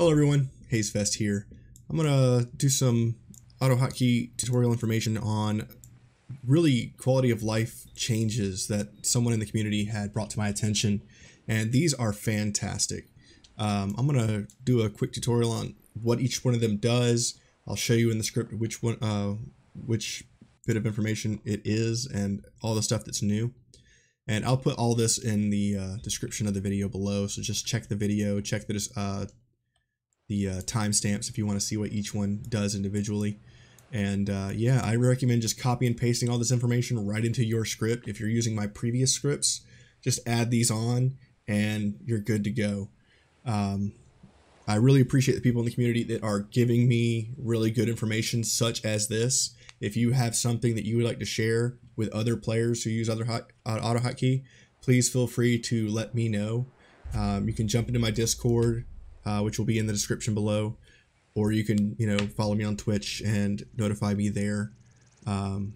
Hello everyone, HazeFest here. I'm gonna do some AutoHotkey tutorial information on really quality of life changes that someone in the community had brought to my attention, and these are fantastic. Um, I'm gonna do a quick tutorial on what each one of them does. I'll show you in the script which one, uh, which bit of information it is, and all the stuff that's new. And I'll put all this in the uh, description of the video below, so just check the video, check the, uh, the uh, timestamps if you want to see what each one does individually. And uh, yeah, I recommend just copy and pasting all this information right into your script. If you're using my previous scripts, just add these on and you're good to go. Um, I really appreciate the people in the community that are giving me really good information such as this. If you have something that you would like to share with other players who use other hot, uh, AutoHotkey, please feel free to let me know. Um, you can jump into my Discord, uh, which will be in the description below, or you can, you know, follow me on Twitch and notify me there. Um,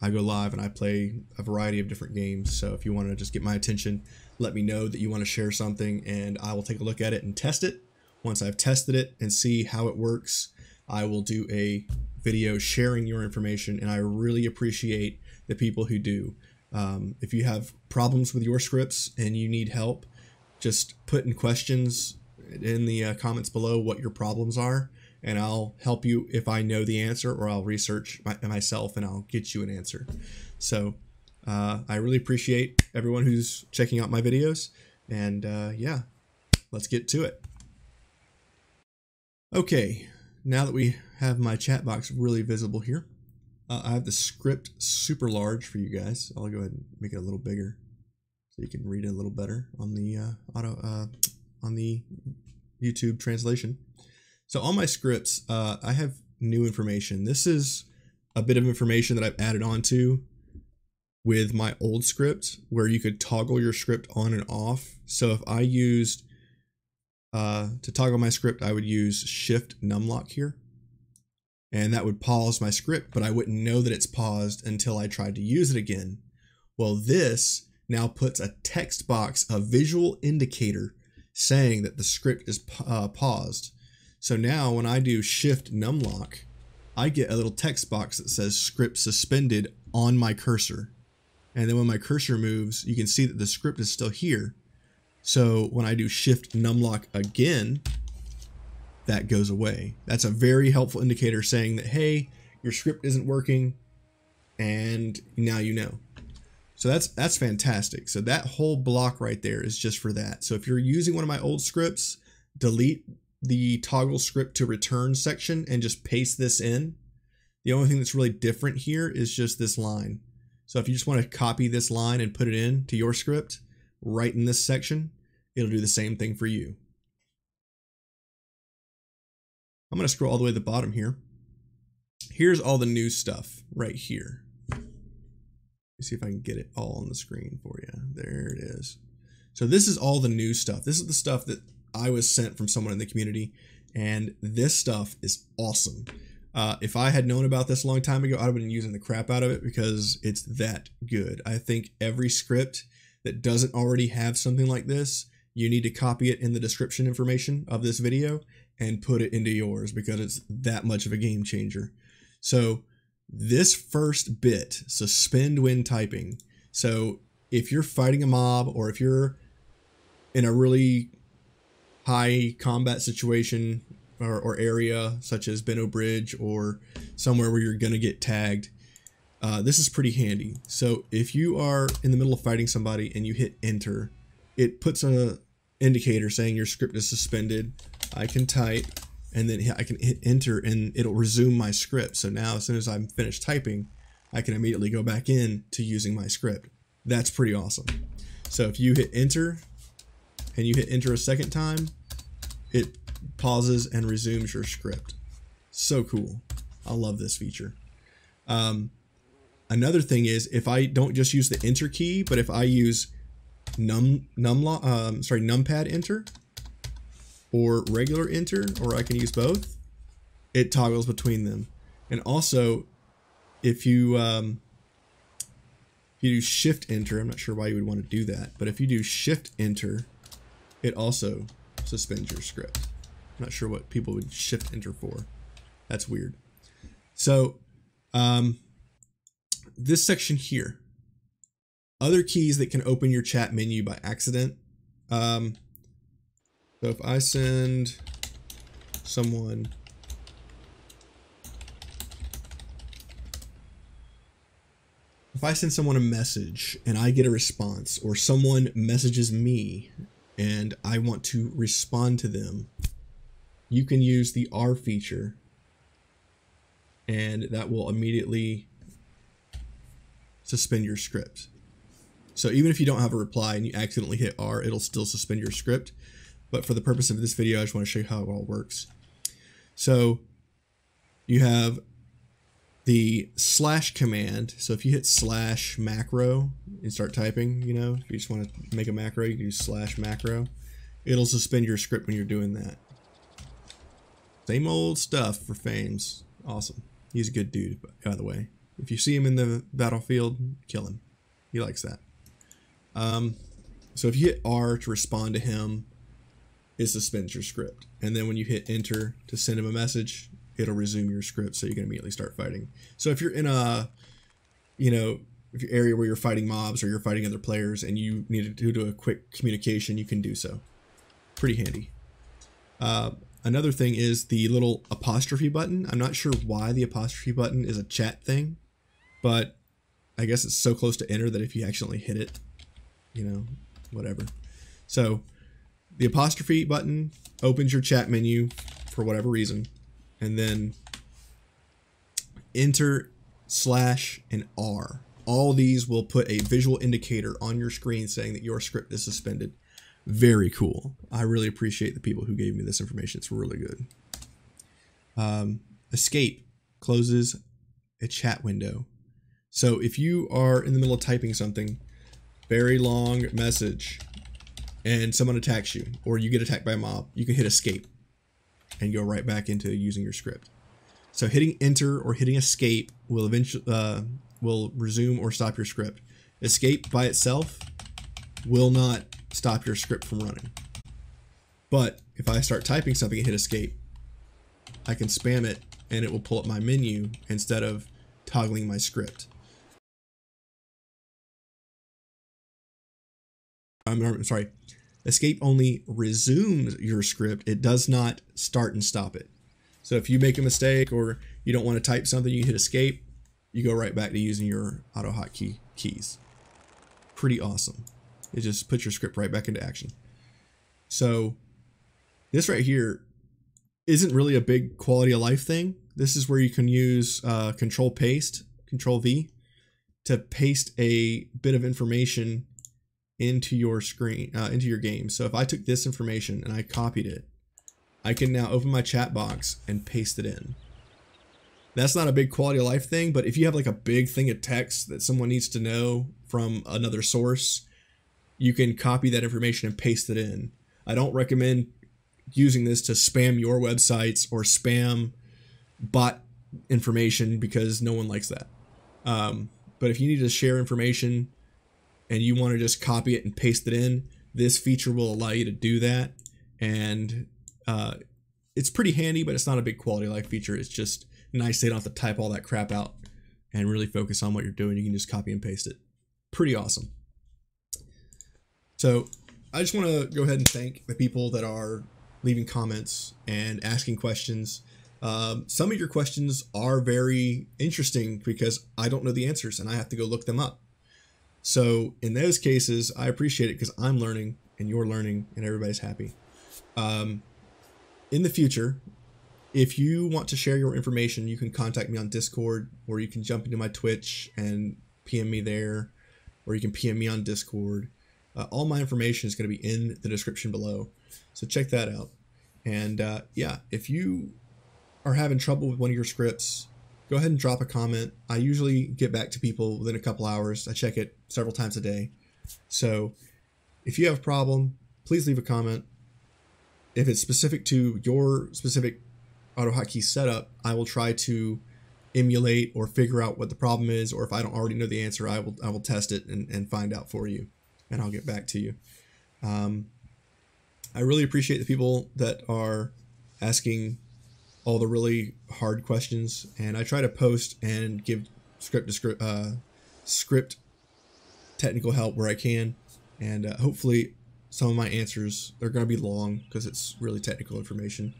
I go live and I play a variety of different games. So if you want to just get my attention, let me know that you want to share something and I will take a look at it and test it. Once I've tested it and see how it works, I will do a video sharing your information and I really appreciate the people who do. Um, if you have problems with your scripts and you need help, just put in questions in the uh, comments below what your problems are and I'll help you if I know the answer or I'll research my, myself and I'll get you an answer. So uh, I really appreciate everyone who's checking out my videos and uh, yeah, let's get to it. Okay, now that we have my chat box really visible here, uh, I have the script super large for you guys. I'll go ahead and make it a little bigger so you can read it a little better on the uh, auto uh, on the YouTube translation. So on my scripts, uh, I have new information. This is a bit of information that I've added onto with my old script where you could toggle your script on and off. So if I used, uh, to toggle my script, I would use shift numlock here. And that would pause my script, but I wouldn't know that it's paused until I tried to use it again. Well, this now puts a text box, a visual indicator saying that the script is uh, paused. So now when I do shift numlock, I get a little text box that says script suspended on my cursor. And then when my cursor moves, you can see that the script is still here. So when I do shift numlock again, that goes away. That's a very helpful indicator saying that, hey, your script isn't working and now you know. So that's that's fantastic. So that whole block right there is just for that. So if you're using one of my old scripts, delete the toggle script to return section and just paste this in. The only thing that's really different here is just this line. So if you just want to copy this line and put it in to your script, right in this section, it'll do the same thing for you. I'm going to scroll all the way to the bottom here. Here's all the new stuff right here. See if I can get it all on the screen for you. There it is. So this is all the new stuff. This is the stuff that I was sent from someone in the community, and this stuff is awesome. Uh, if I had known about this a long time ago, I'd have been using the crap out of it because it's that good. I think every script that doesn't already have something like this, you need to copy it in the description information of this video and put it into yours because it's that much of a game changer. So this first bit, suspend when typing. So if you're fighting a mob or if you're in a really high combat situation or, or area such as Benno Bridge or somewhere where you're going to get tagged, uh, this is pretty handy. So if you are in the middle of fighting somebody and you hit enter, it puts a indicator saying your script is suspended. I can type and then I can hit enter and it'll resume my script. So now as soon as I'm finished typing, I can immediately go back in to using my script. That's pretty awesome. So if you hit enter and you hit enter a second time, it pauses and resumes your script. So cool. I love this feature. Um, another thing is if I don't just use the enter key, but if I use num num um, sorry numpad enter or regular enter, or I can use both, it toggles between them. And also, if you um, if you do shift enter, I'm not sure why you would want to do that, but if you do shift enter, it also suspends your script. not sure what people would shift enter for. That's weird. So, um, this section here, other keys that can open your chat menu by accident. Um, so if I send someone if I send someone a message and I get a response, or someone messages me and I want to respond to them, you can use the R feature and that will immediately suspend your script. So even if you don't have a reply and you accidentally hit R, it'll still suspend your script. But for the purpose of this video, I just want to show you how it all works. So you have the slash command. So if you hit slash macro and start typing, you know, if you just want to make a macro, you can use slash macro. It'll suspend your script when you're doing that. Same old stuff for Fames. Awesome. He's a good dude, by the way. If you see him in the battlefield, kill him. He likes that. Um, so if you hit R to respond to him, it suspends your script. And then when you hit enter to send him a message, it'll resume your script so you can immediately start fighting. So if you're in a, you know, if you're area where you're fighting mobs or you're fighting other players and you need to do a quick communication, you can do so. Pretty handy. Uh, another thing is the little apostrophe button. I'm not sure why the apostrophe button is a chat thing, but I guess it's so close to enter that if you accidentally hit it, you know, whatever. So the apostrophe button opens your chat menu for whatever reason and then enter slash and R. All these will put a visual indicator on your screen saying that your script is suspended. Very cool. I really appreciate the people who gave me this information. It's really good. Um, escape closes a chat window. So if you are in the middle of typing something, very long message, and someone attacks you, or you get attacked by a mob, you can hit escape and go right back into using your script. So hitting enter or hitting escape will eventually uh, will resume or stop your script. Escape by itself will not stop your script from running. But if I start typing something and hit escape, I can spam it and it will pull up my menu instead of toggling my script. I'm sorry, Escape only resumes your script. It does not start and stop it. So if you make a mistake or you don't want to type something, you hit escape, you go right back to using your auto hotkey keys. Pretty awesome. It just puts your script right back into action. So this right here isn't really a big quality of life thing. This is where you can use uh, control paste, control V to paste a bit of information into your screen, uh, into your game. So if I took this information and I copied it, I can now open my chat box and paste it in. That's not a big quality of life thing, but if you have like a big thing of text that someone needs to know from another source, you can copy that information and paste it in. I don't recommend using this to spam your websites or spam bot information because no one likes that. Um, but if you need to share information and you want to just copy it and paste it in, this feature will allow you to do that. And uh, it's pretty handy, but it's not a big quality life feature. It's just nice they don't have to type all that crap out and really focus on what you're doing. You can just copy and paste it. Pretty awesome. So I just want to go ahead and thank the people that are leaving comments and asking questions. Um, some of your questions are very interesting because I don't know the answers and I have to go look them up. So in those cases, I appreciate it because I'm learning and you're learning and everybody's happy. Um, in the future, if you want to share your information, you can contact me on Discord or you can jump into my Twitch and PM me there or you can PM me on Discord. Uh, all my information is going to be in the description below. So check that out. And uh, yeah, if you are having trouble with one of your scripts, go ahead and drop a comment. I usually get back to people within a couple hours. I check it several times a day. So if you have a problem, please leave a comment. If it's specific to your specific AutoHotkey setup, I will try to emulate or figure out what the problem is, or if I don't already know the answer, I will I will test it and, and find out for you, and I'll get back to you. Um, I really appreciate the people that are asking all the really hard questions, and I try to post and give script uh, script technical help where I can, and uh, hopefully some of my answers they're going to be long because it's really technical information.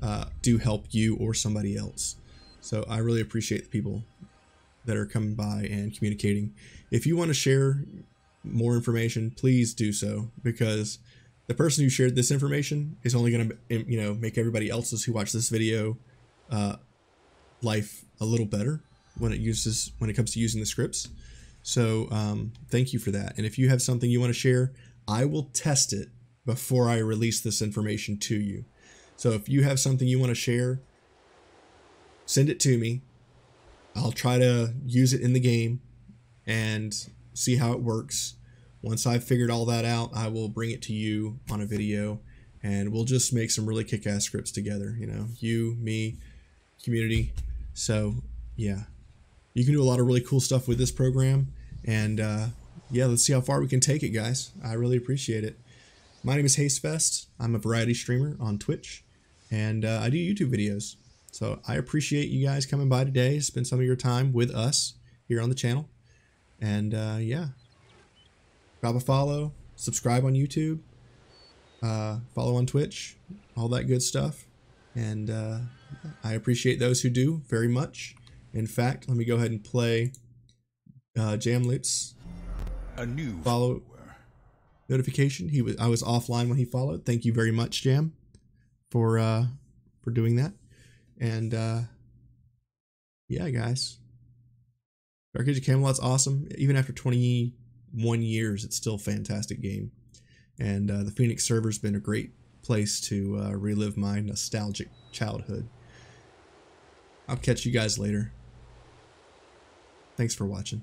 Uh, do help you or somebody else. So I really appreciate the people that are coming by and communicating. If you want to share more information, please do so because the person who shared this information is only going to you know make everybody else's who watch this video uh, life a little better when it uses when it comes to using the scripts. So um, thank you for that. And if you have something you want to share, I will test it before I release this information to you. So if you have something you want to share, send it to me. I'll try to use it in the game and see how it works. Once I've figured all that out, I will bring it to you on a video and we'll just make some really kick-ass scripts together, you know, you, me, community. So, yeah. You can do a lot of really cool stuff with this program and uh, yeah, let's see how far we can take it, guys. I really appreciate it. My name is Hazefest. I'm a variety streamer on Twitch and uh, I do YouTube videos. So I appreciate you guys coming by today, spend some of your time with us here on the channel. And uh, yeah, drop a follow, subscribe on YouTube, uh, follow on Twitch, all that good stuff. And uh, I appreciate those who do very much. In fact, let me go ahead and play uh, Jam Loops. A new follow notification. He was I was offline when he followed. Thank you very much, Jam, for uh, for doing that. And uh, yeah, guys, Dark Age of Camelot's awesome. Even after 21 years, it's still a fantastic game. And uh, the Phoenix server's been a great place to uh, relive my nostalgic childhood. I'll catch you guys later. Thanks for watching.